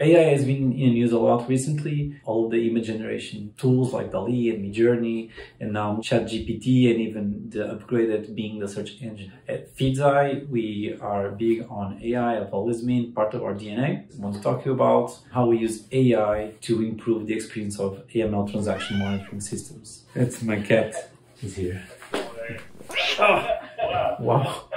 AI has been in use a lot recently. All the image generation tools like DALL-E and Midjourney, and now ChatGPT, and even the upgraded Bing the search engine. At Feedzai, we are big on AI. I've always been part of our DNA. I want to talk to you about how we use AI to improve the experience of AML transaction monitoring systems. That's my cat. He's here. Oh, wow.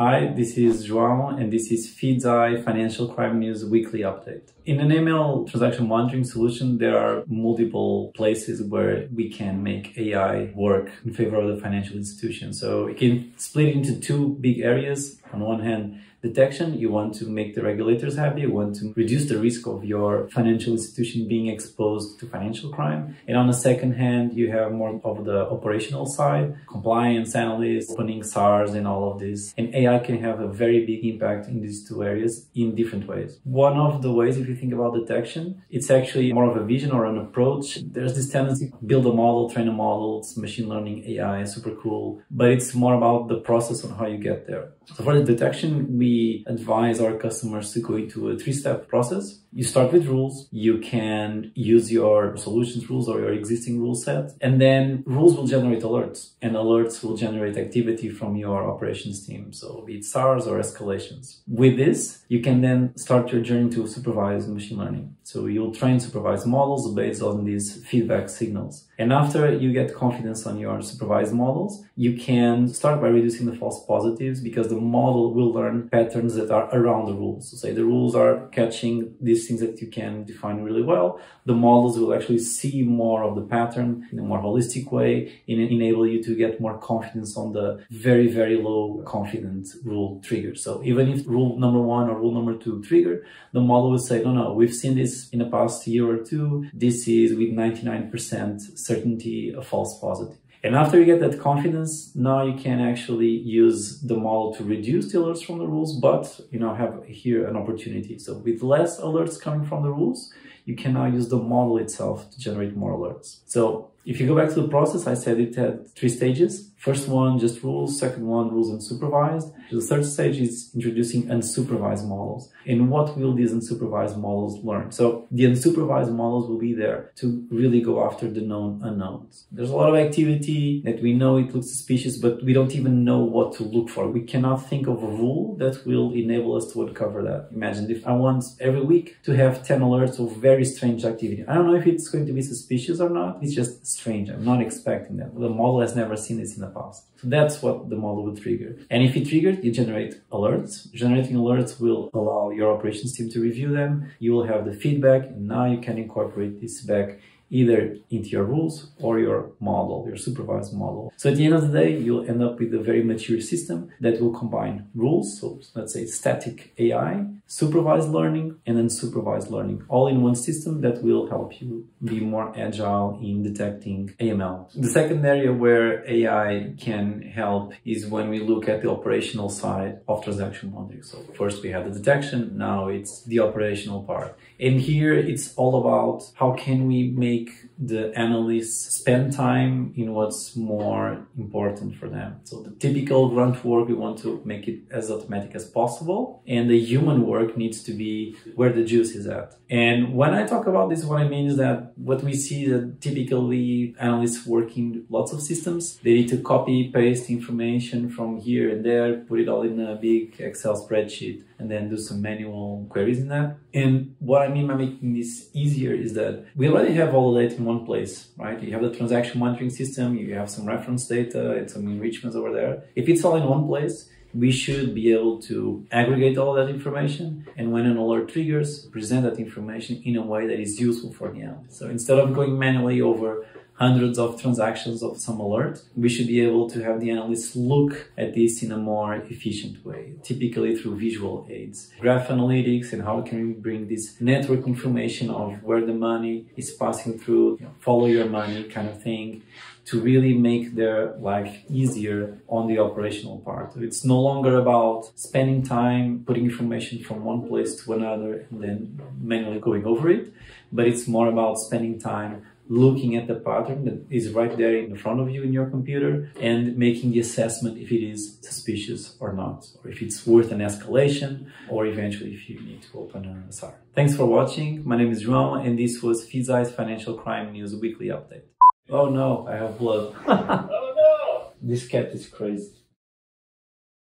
Hi, this is João, and this is Feedzai Financial Crime News Weekly Update. In an AML transaction monitoring solution, there are multiple places where we can make AI work in favor of the financial institution. So it can split into two big areas. On one hand, detection. You want to make the regulators happy. You want to reduce the risk of your financial institution being exposed to financial crime. And on the second hand, you have more of the operational side, compliance analysts, opening SARs and all of this. And AI can have a very big impact in these two areas in different ways. One of the ways, if you think about detection, it's actually more of a vision or an approach. There's this tendency to build a model, train a model, machine learning, AI, super cool. But it's more about the process on how you get there. So for the detection, we advise our customers to go into a three-step process. You start with rules. You can use your solutions rules or your existing rule set. And then rules will generate alerts and alerts will generate activity from your operations team. So be it SARs or escalations. With this, you can then start your journey to supervised machine learning. So you'll train supervised models based on these feedback signals. And after you get confidence on your supervised models, you can start by reducing the false positives because the model will learn patterns that are around the rules. So say the rules are catching these things that you can define really well. The models will actually see more of the pattern in a more holistic way and enable you to get more confidence on the very, very low confidence rule trigger. So even if rule number one or rule number two trigger, the model will say, no, no, we've seen this in the past year or two. This is with 99% certainty a false positive. And after you get that confidence, now you can actually use the model to reduce the alerts from the rules, but you know have here an opportunity. So with less alerts coming from the rules, you can now use the model itself to generate more alerts. So if you go back to the process, I said it had three stages. First one, just rules. Second one, rules unsupervised. The third stage is introducing unsupervised models. And what will these unsupervised models learn? So the unsupervised models will be there to really go after the known unknowns. There's a lot of activity that we know it looks suspicious, but we don't even know what to look for. We cannot think of a rule that will enable us to uncover that. Imagine if I want every week to have 10 alerts of very strange activity. I don't know if it's going to be suspicious or not. It's just strange. I'm not expecting that. The model has never seen this in the past. So that's what the model would trigger. And if it triggers, you generate alerts. Generating alerts will allow your operations team to review them. You will have the feedback, and now you can incorporate this back either into your rules or your model, your supervised model. So at the end of the day, you'll end up with a very mature system that will combine rules, so let's say static AI, supervised learning, and then supervised learning, all in one system that will help you be more agile in detecting AML. The second area where AI can help is when we look at the operational side of transaction monitoring. So first we have the detection, now it's the operational part. And here it's all about how can we make make the analysts spend time in what's more important for them. So the typical grunt work, we want to make it as automatic as possible. And the human work needs to be where the juice is at. And when I talk about this, what I mean is that what we see that typically analysts working lots of systems, they need to copy paste information from here and there, put it all in a big Excel spreadsheet and then do some manual queries in that. And what I mean by making this easier is that we already have all the data in one place, right? You have the transaction monitoring system, you have some reference data and some enrichments over there. If it's all in one place, we should be able to aggregate all that information and when an alert triggers, present that information in a way that is useful for the analyst. So instead of going manually over hundreds of transactions of some alert, we should be able to have the analysts look at this in a more efficient way, typically through visual aids. Graph analytics and how can we bring this network information of where the money is passing through, you know, follow your money kind of thing to really make their life easier on the operational part. It's no longer about spending time putting information from one place to another and then manually going over it, but it's more about spending time looking at the pattern that is right there in front of you in your computer and making the assessment if it is suspicious or not, or if it's worth an escalation, or eventually if you need to open a SAR. Thanks for watching. My name is João, and this was Feedzai's Financial Crime News Weekly Update. Oh no, I have blood. oh no! This cat is crazy.